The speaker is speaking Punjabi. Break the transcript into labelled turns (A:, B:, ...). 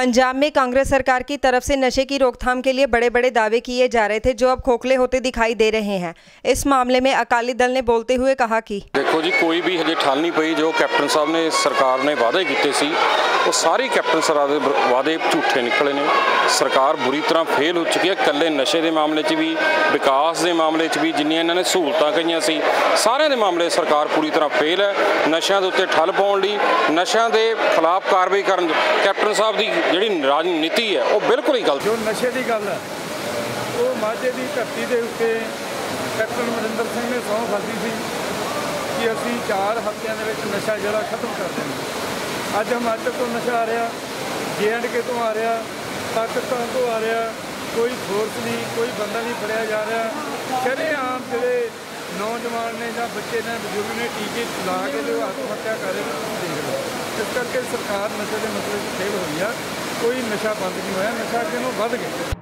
A: पंजाब में कांग्रेस सरकार की तरफ से नशे की रोकथाम के लिए बड़े बड़े दावे किए जा रहे थे जो अब खोखले होते दिखाई दे रहे हैं इस मामले में अकाली दल ने बोलते हुए कहा कि
B: ਦੇਖੋ ਜੀ ਕੋਈ ਵੀ ਹਜੇ ਠੱਲ ਨਹੀਂ ਪਈ ਜੋ ਕੈਪਟਨ ਸਾਹਿਬ ਨੇ ਸਰਕਾਰ ਨੇ ਵਾਅਦੇ ਕੀਤੇ ਸੀ ਉਹ ਸਾਰੇ ਕੈਪਟਨ ਸਾਹਿਬ ਦੇ ਬ- ਵਾਅਦੇ ਝੂਠੇ ਨਿਕਲੇ ਨੇ ਸਰਕਾਰ ਬੁਰੀ ਤਰ੍ਹਾਂ ਫੇਲ ਹੋ ਚੁੱਕੀ ਹੈ ਇਕੱਲੇ ਨਸ਼ੇ ਦੇ ਮਾਮਲੇ 'ਚ ਵੀ ਵਿਕਾਸ ਦੇ ਮਾਮਲੇ 'ਚ ਵੀ ਜਿੰਨੀਆਂ ਇਹਨਾਂ ਨੇ ਸਹੂਲਤਾਂ ਕਹੀਆਂ ਸੀ ਸਾਰਿਆਂ ਦੇ ਮਾਮਲੇ 'ਚ ਸਰਕਾਰ ਪੂਰੀ ਤਰ੍ਹਾਂ ਫੇਲ ਹੈ ਨਸ਼ਿਆਂ ਦੇ ਉੱਤੇ ਠੱਲ ਪਾਉਣ ਲਈ ਨਸ਼ਿਆਂ ਦੇ ਖਿਲਾਫ ਕਾਰਵਾਈ ਕਰਨ ਕੈਪਟਨ ਸਾਹਿਬ ਦੀ ਜਿਹੜੀ ਰਾਜਨੀਤੀ ਹੈ, ਉਹ ਬਿਲਕੁਲ ਹੀ ਗਲਤ।
C: ਜੋ ਨਸ਼ੇ ਦੀ ਗੱਲ ਹੈ, ਉਹ ਮਾਝੇ ਦੀ ਧਰਤੀ ਦੇ ਉੱਤੇ ਕੈਪਟਨ ਅਮਰਿੰਦਰ ਸਿੰਘ ਨੇ ਸਹੁੰ ਖਾਧੀ ਸੀ ਕਿ ਅਸੀਂ 4 ਹਫ਼ਤਿਆਂ ਦੇ ਵਿੱਚ ਨਸ਼ਾ ਜਿਹੜਾ ਖਤਮ ਕਰ ਦੇਣਾ। ਅੱਜ ਹਿਮਾਚਲ ਤੋਂ ਨਸ਼ਾ ਆ ਰਿਹਾ ਕੇ ਤੋਂ ਆ ਰਿਹਾ ਪਾਕਿਸਤਾਨ ਤੋਂ ਆ ਰਿਹਾ, ਕੋਈ ਫੋਰਸ ਨਹੀਂ, ਕੋਈ ਬੰਦਾ ਨਹੀਂ ਫੜਿਆ ਜਾ ਰਿਹਾ। ਸ਼ਰੇਆਮ ਜਿਹੜੇ ਨੌਜਵਾਨ ਨੇ ਜਾਂ ਬੱਚੇ ਨੇ, ਬਜ਼ੁਰਗ ਨੇ ਟੀਕੇ ਲਾ ਕੇ ਜੋ ਆਤਮ ਹੱਤਿਆ ਕਰ ਰਹੇ ਨੇ। ਤੁਸੀਂ ਇਸ ਕਰਕੇ ਸਰਕਾਰ ਨਸ਼ੇ ਦੇ ਮਸਲੇ 'ਚ ਫੇਲ ਹੋਈ ਆ। ਕੋਈ ਨਸ਼ਾ ਬੰਦ ਨਹੀਂ ਹੋਇਆ ਨਸ਼ਾ ਅੱਗੇ ਵੱਧ ਗਿਆ?